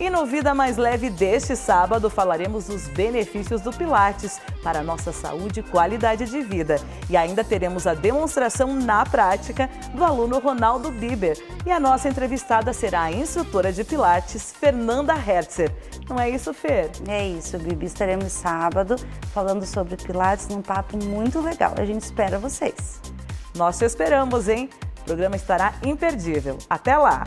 E no Vida Mais Leve deste sábado falaremos dos benefícios do Pilates para a nossa saúde e qualidade de vida. E ainda teremos a demonstração na prática do aluno Ronaldo Bieber. E a nossa entrevistada será a instrutora de Pilates, Fernanda Herzer. Não é isso, Fer? É isso, Bibi. Estaremos sábado falando sobre Pilates num papo muito legal. A gente espera vocês. Nós te esperamos, hein? O programa estará imperdível. Até lá!